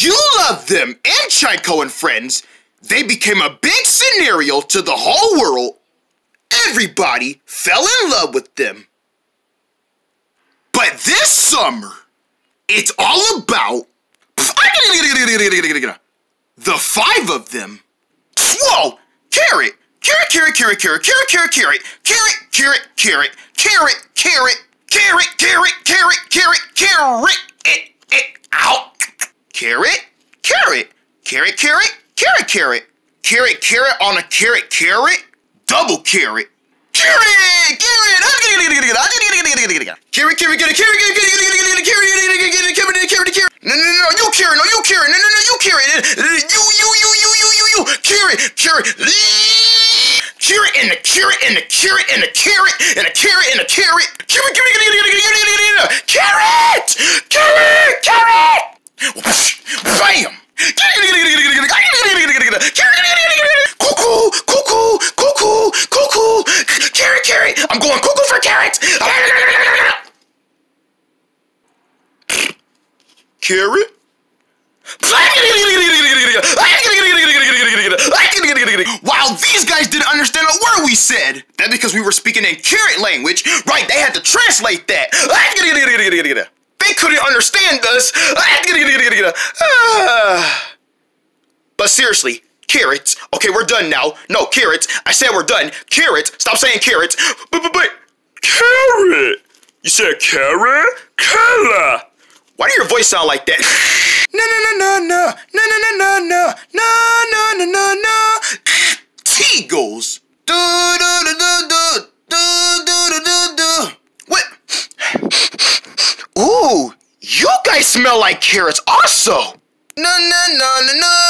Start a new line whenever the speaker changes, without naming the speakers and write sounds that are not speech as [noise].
You love them and Canco and friends. They became a big scenario to the whole world. Everybody fell in love with them. But this summer, it's all about the five of them. Whoa! Carrot! Carrot, carrot, carrot, carrot, carrot, carrot, carrot, carrot, carrot, carrot, carrot, carrot, carrot, carrot, carrot, carrot, carrot, it, it, ow. Carrot, carrot, carrot, carrot, carrot, carrot, carrot, carrot on a carrot, carrot, double carrot. Carrot, carrot, carrot, carrot, carrot, carrot, carrot, no, no, no, you carrot, no, you carrot, no, no, no, you carrot, you, you, you, you, you, you, carrot, carrot, carry, carrot and the carrot and the carrot and the carrot and the carrot and the carrot, carrot, carrot, carrot, carrot, carrot, Bam! Cuckoo, cuckoo, cuckoo, cuckoo, carrot, carrot. I'm going cuckoo for carrots. Carrot. Wow, these guys didn't understand a word we said. That because we were speaking in carrot language. Right, they had to translate that. Couldn't understand us. Ah, ah. But seriously, carrots. Okay, we're done now. No, carrots. I said we're done. Carrots. Stop saying carrots. But, but, but. Carrot. You said carrot? Carrot. Why do your voice sound like that? [laughs] No, no, no, no, no, no, no, no, no, no, no, no, no, You guys smell like carrots also. No, no, no, no, no.